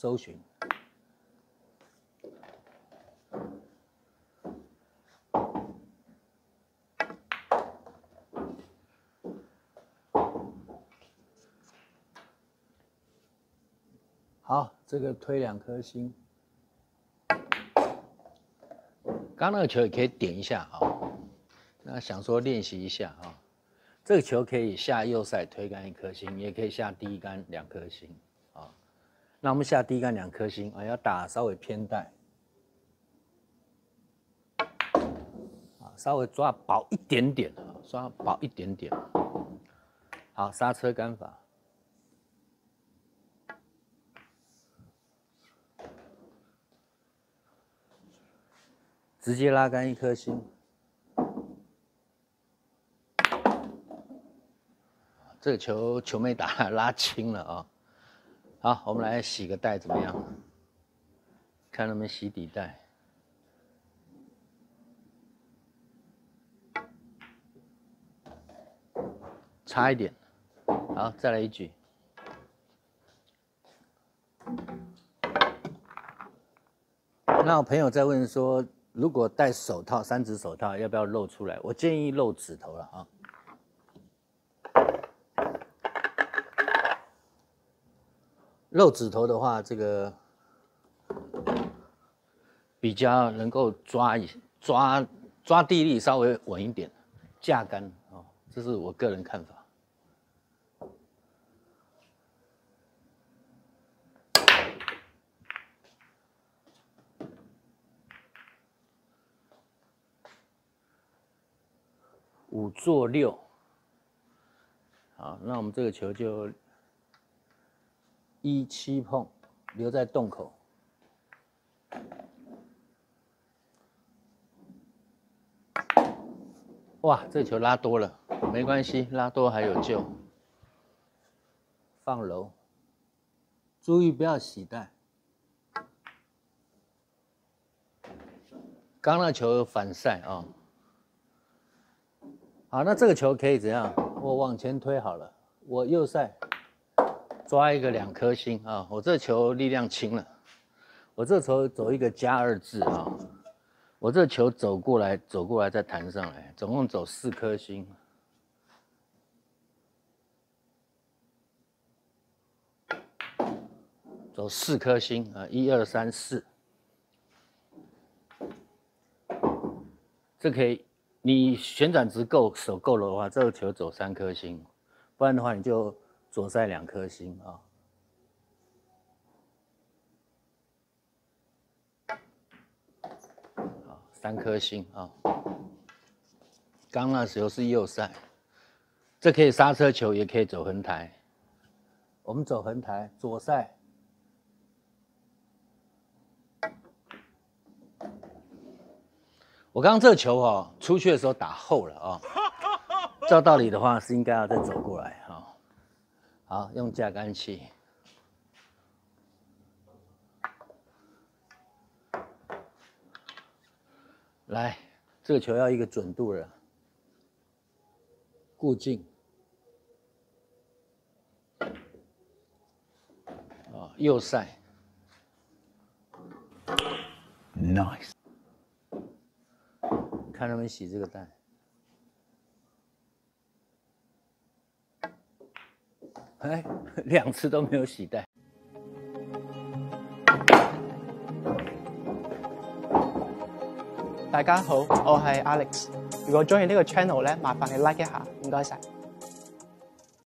搜寻。好，这个推两颗星。刚那个球也可以点一下啊，那想说练习一下啊。这个球可以下右塞推杆一颗星，也可以下低杆两颗星。那我们下低杆两颗星啊，要打稍微偏带啊，稍微抓薄一点点，抓薄一点点。好，刹车杆法。直接拉杆一颗星，这个球球没打，拉轻了啊！好，我们来洗个袋怎么样？看能不能洗底袋，差一点。好，再来一局。那我朋友在问说。如果戴手套，三指手套要不要露出来？我建议露指头了啊。肉指头的话，这个比较能够抓一抓抓地力稍微稳一点，架杆啊，这是我个人看法。五做六，好，那我们这个球就一七碰，留在洞口。哇，这球拉多了，没关系，拉多还有救。放柔，注意不要洗带。刚那球反晒啊。好，那这个球可以怎样？我往前推好了，我右塞抓一个两颗星啊！我这球力量轻了，我这球走一个加二字啊！我这球走过来，走过来再弹上来，总共走四颗星，走四颗星啊！一二三四，这可以。你旋转值够手够了的话，这个球走三颗星，不然的话你就左塞两颗星啊。好，三颗星啊。刚那时候是右塞，这可以刹车球，也可以走横台。我们走横台，左塞。我刚刚这球哦，出去的时候打后了啊。照道理的话是应该要再走过来。好，用架杆器。来，这个球要一个准度了。固镜。啊，右塞。Nice。看他们洗这个蛋，哎，两次都没有洗袋。大家好，我係 Alex。如果中意呢個 channel 咧，麻煩你 like 一下，唔該晒。